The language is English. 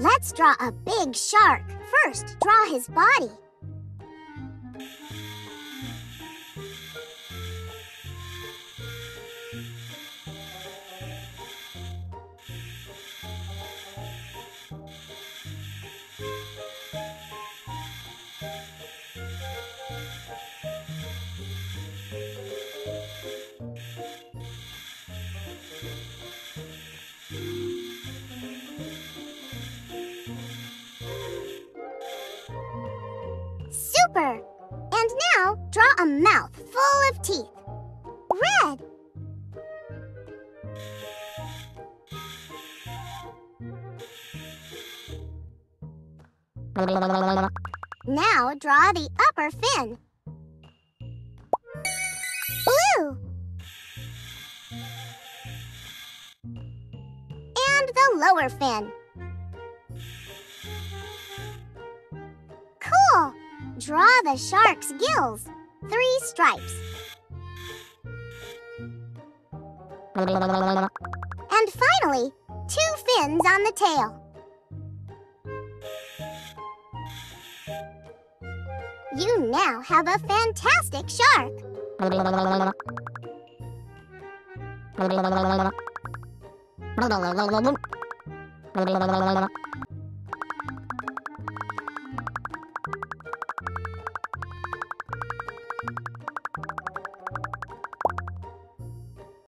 Let's draw a big shark. First, draw his body. And now, draw a mouth full of teeth. Red! Now draw the upper fin. Blue! And the lower fin. Draw the shark's gills. Three stripes. And finally, two fins on the tail. You now have a fantastic shark.